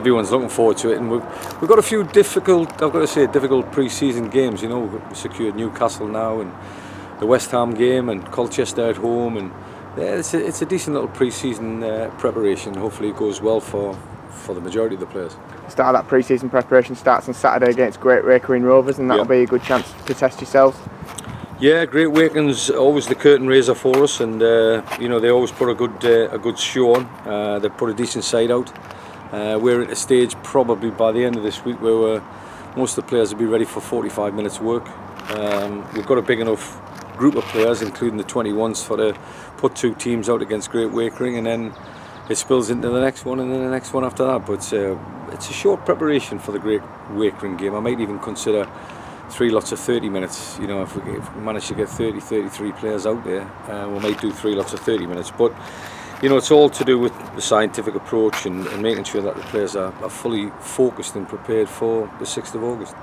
Everyone's looking forward to it, and we've we've got a few difficult, I've got to say, difficult pre-season games. You know, we've secured Newcastle now, and the West Ham game, and Colchester at home, and yeah, it's a, it's a decent little pre-season uh, preparation. Hopefully, it goes well for for the majority of the players. Start of that pre-season preparation starts on Saturday against Great Wakering Rovers, and that'll Yeah. be a good chance to test yourselves. Yeah, Great Waken's always the curtain raiser for us, and uh, you know they always put a good uh, a good show on. Uh, they put a decent side out. Uh, we're at a stage probably by the end of this week where most of the players will be ready for 45 minutes work. Um, we've got a big enough group of players, including the 21s, for to put two teams out against Great Wakering, and then it spills into the next one, and then the next one after that. But uh, it's a short preparation for the Great Wakering game. I might even consider three lots of 30 minutes you know if we, if we manage to get 30 33 players out there uh, we might do three lots of 30 minutes but you know it's all to do with the scientific approach and, and making sure that the players are, are fully focused and prepared for the 6th of August